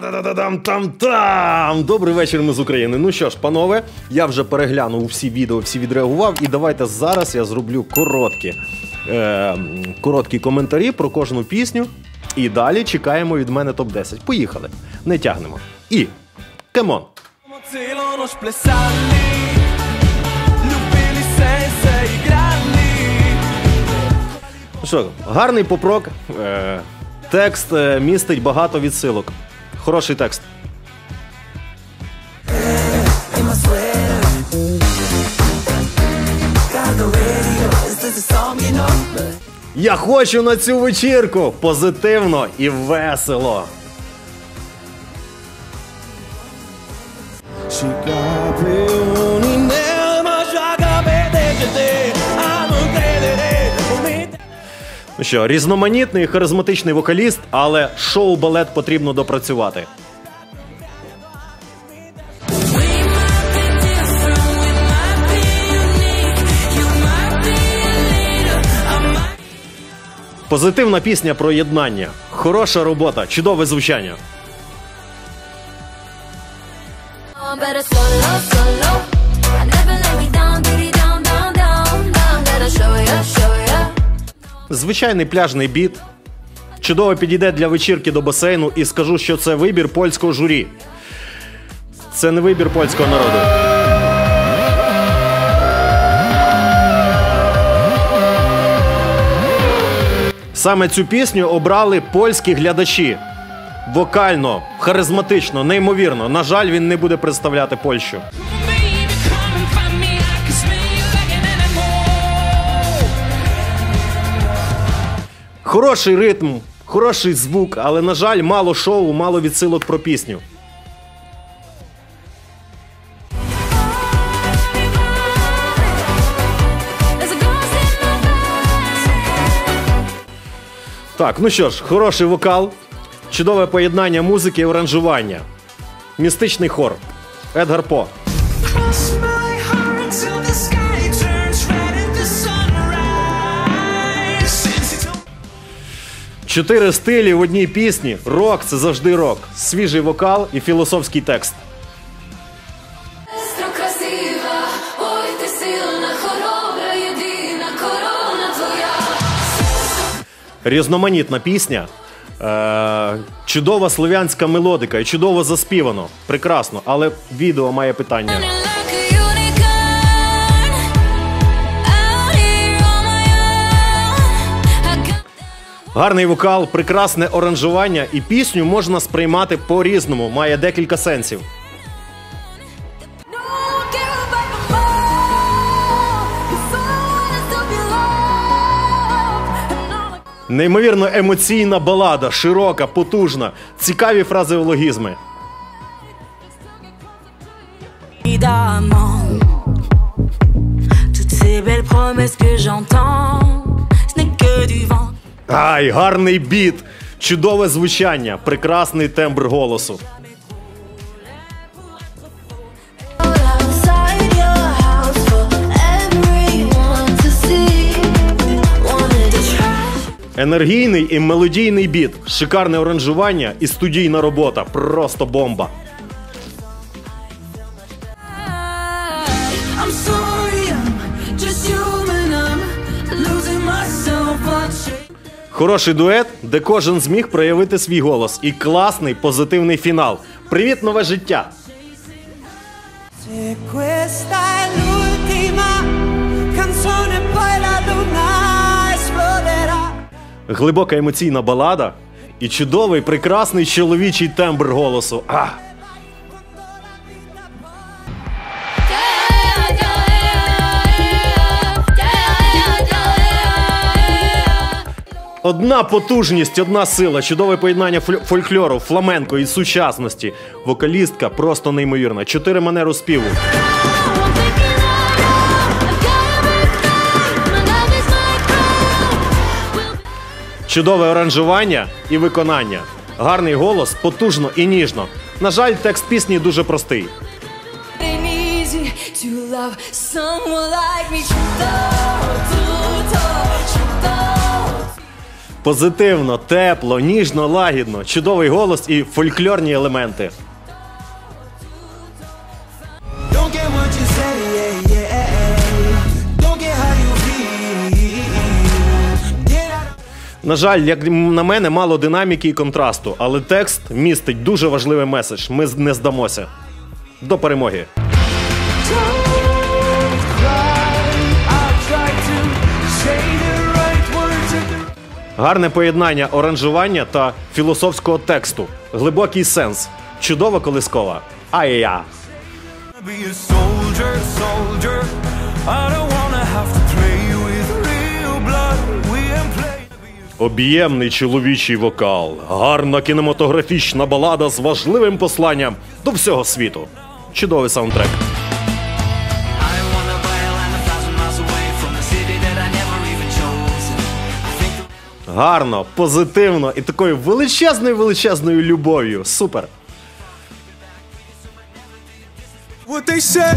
Та-да-да-дам-там-там! Добрий вечір, ми з України. Ну що ж, панове, я вже переглянув всі відео, всі відреагував, і давайте зараз я зроблю короткі, е, короткі коментарі про кожну пісню. І далі чекаємо від мене топ-10. Поїхали. Не тягнемо. І кемон! Що, гарний попрок. Е, текст е, містить багато відсилок. Хороший текст. Я хочу на цю вечірку! Позитивно і весело. Scicapioni що, різноманітний харизматичний вокаліст, але шоу-балет потрібно допрацювати. Позитивна пісня про єднання. Хороша робота, чудове звучання. Звичайний пляжний біт. Чудово підійде для вечірки до басейну і скажу, що це вибір польського журі. Це не вибір польського народу. Саме цю пісню обрали польські глядачі. Вокально, харизматично, неймовірно. На жаль, він не буде представляти Польщу. Хороший ритм, хороший звук, але, на жаль, мало шоу, мало відсилок про пісню. Так, ну що ж, хороший вокал, чудове поєднання музики і аранжування. Містичний хор. Едгар По. Чотири стилі в одній пісні. Рок це завжди рок. Свіжий вокал і філософський текст. Різноманітна пісня. Е- чудова слов'янська мелодика і чудово заспівано. Прекрасно, але відео має питання. Гарний вокал, прекрасне оранжування, і пісню можна сприймати по-різному. Має декілька сенсів. Неймовірно емоційна балада, широка, потужна, цікаві фразеологізми. Toutes. Ай, гарний біт, чудове звучання, прекрасний тембр голосу. Енергійний і мелодійний біт, шикарне оранжування і студійна робота. Просто бомба. Хороший дует, де кожен зміг проявити свій голос. І класний позитивний фінал. Привіт, нове життя! Глибока емоційна балада і чудовий, прекрасний чоловічий тембр голосу. А! Одна потужність, одна сила, чудове поєднання фольклору, фламенко і сучасності. Вокалістка просто неймовірна. Чотири манеру співу. Чудове оранжування і виконання. Гарний голос, потужно і ніжно. На жаль, текст пісні дуже простий. Like me. Позитивно, тепло, ніжно, лагідно, чудовий голос і фольклорні елементи. На жаль, як на мене, мало динаміки і контрасту, але текст містить дуже важливий меседж. Ми не здамося. До перемоги. Гарне поєднання оранжування та філософського тексту. Глибокий сенс. Чудова колискова. Ай-я. Об'ємний чоловічий вокал, гарна кінематографічна балада з важливим посланням до всього світу. Чудовий саундтрек. Гарно, позитивно і такою величезною величезною любов'ю. Супер. what they say.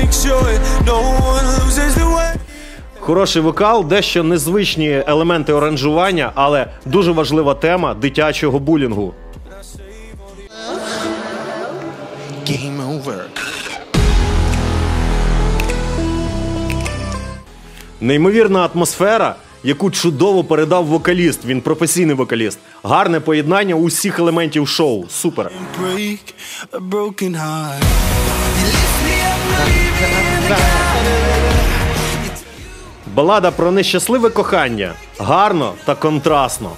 Make sure no one loses the way. Хороший вокал, дещо незвичні елементи оранжування, але дуже важлива тема дитячого булінгу. Неймовірна атмосфера, яку чудово передав вокаліст. Він професійний вокаліст. Гарне поєднання усіх елементів шоу. Супер. Балада про нещасливе кохання. Гарно та контрастно.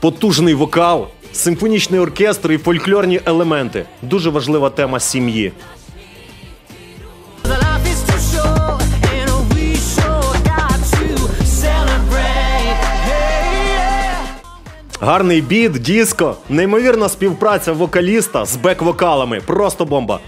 Потужний вокал, симфонічний оркестр і фольклорні елементи. Дуже важлива тема сім'ї. Гарний біт, диско, неймовірна співпраця вокаліста з бек-вокалами. Просто бомба.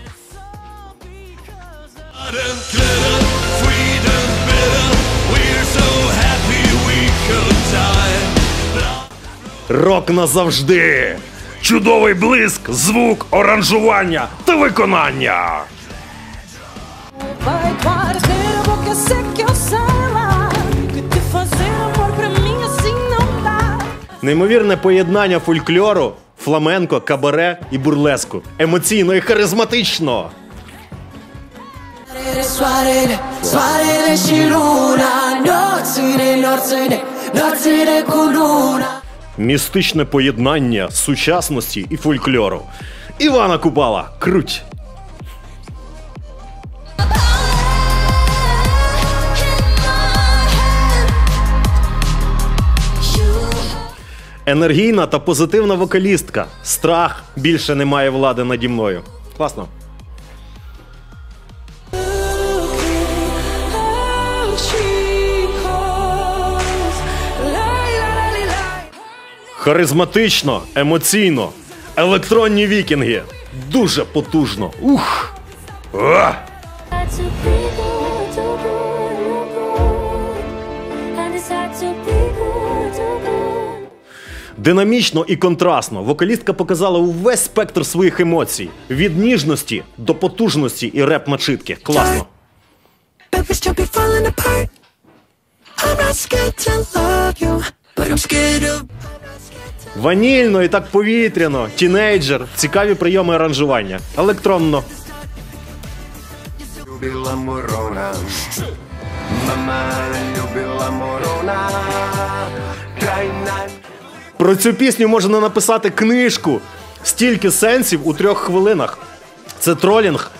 Рок назавжди! Чудовий блиск, звук, оранжування та виконання. Vai quarteira, boca seca, eu sei lá Que te fazer amor pra mim assim não dá Неймовірне поєднання фольклору, фламенко, кабаре і бурлеску. Емоційно і харизматично. Suarele și luna Nopțile, nopțile, nopțile cu luna Містичне поєднання сучасності і фольклору. Івана Купала, круть! Енергійна та позитивна вокалістка. Страх більше не має влади наді мною. Класно. Харизматично, емоційно, електронні вікінги. Дуже потужно. Ух! А! Динамічно і контрастно вокалістка показала увесь спектр своїх емоцій: від ніжності до потужності і реп начитки. Класно. I'm not scared to love you But I'm scared of Ванільно і так повітряно, тінейджер, цікаві прийоми аранжування. Електронно. Любила Морона, мама любила Морона, крайна Про цю пісню можна написати книжку. Стільки сенсів у трьох хвилинах. Це тролінг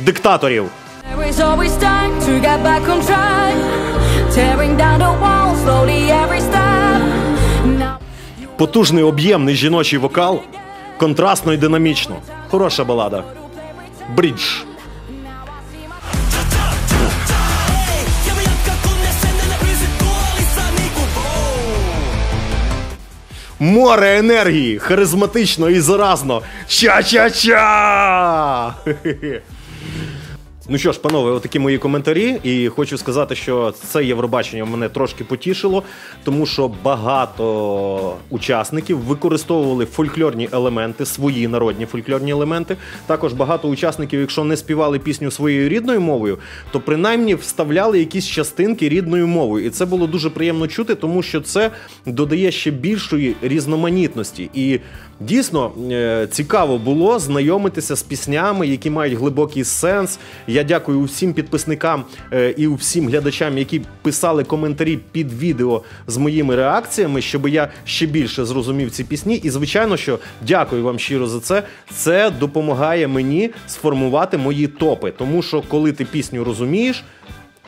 диктаторів. There is Потужний об'ємний жіночий вокал. Контрастно і динамічно. Хороша балада. Брідж. Море енергії, харизматично і заразно. Ча-ча-ча! Ну що ж, панове, отакі мої коментарі. І хочу сказати, що це Євробачення мене трошки потішило, тому що багато учасників використовували фольклорні елементи, свої народні фольклорні елементи. Також багато учасників, якщо не співали пісню своєю рідною мовою, то принаймні вставляли якісь частинки рідною мовою. І це було дуже приємно чути, тому що це додає ще більшої різноманітності. І дійсно е, цікаво було знайомитися з піснями, які мають глибокий сенс. Я дякую всім підписникам е, і всім глядачам, які писали коментарі під відео з моїми реакціями, щоб я ще більше зрозумів ці пісні. І звичайно, що дякую вам щиро за це. Це допомагає мені сформувати мої топи. Тому що коли ти пісню розумієш,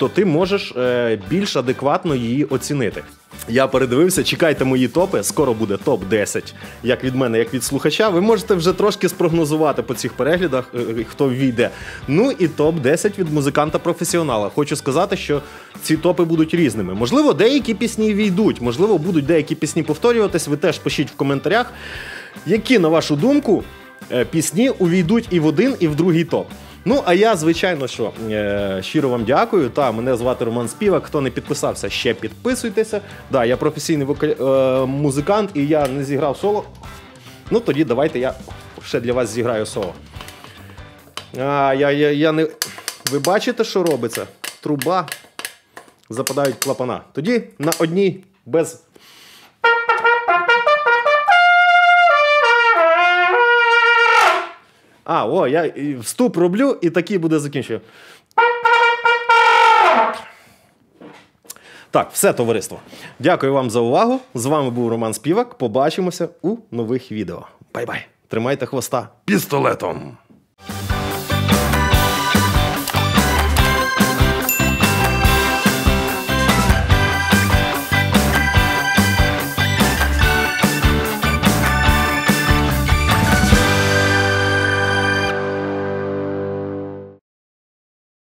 то ти можеш е, більш адекватно її оцінити. Я передивився, чекайте мої топи. Скоро буде топ 10 як від мене, як від слухача. Ви можете вже трошки спрогнозувати по цих переглядах, е, хто війде. Ну і топ 10 від музиканта-професіонала. Хочу сказати, що ці топи будуть різними. Можливо, деякі пісні війдуть, можливо, будуть деякі пісні повторюватись. Ви теж пишіть в коментарях, які, на вашу думку, е, пісні увійдуть і в один, і в другий топ. Ну, а я, звичайно, що е, щиро вам дякую. Та мене звати Роман Співак. Хто не підписався, ще підписуйтеся. Да, я професійний вокаль... е, музикант і я не зіграв соло. Ну тоді давайте я ще для вас зіграю соло. А, я, я, я не... Ви бачите, що робиться? Труба. Западають клапана. Тоді на одній без. А, о, я вступ роблю і такий буде закінчую. Так, все товариство. Дякую вам за увагу. З вами був Роман Співак. Побачимося у нових відео. Bye-bye. Тримайте хвоста пістолетом.